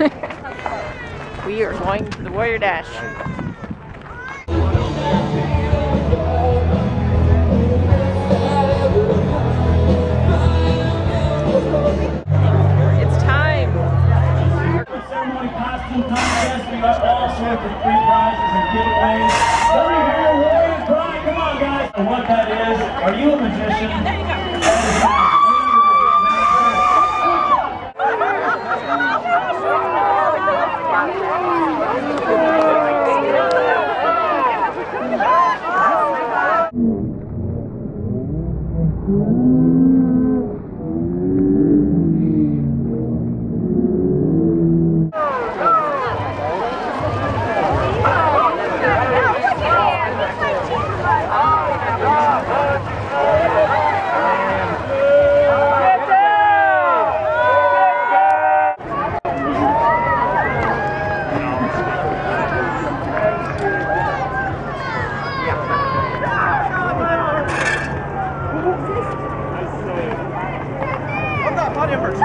we are going to the Warrior Dash. It's time. Come on, guys. And what that is, are you a magician? There you go. That is right. I'm Body first.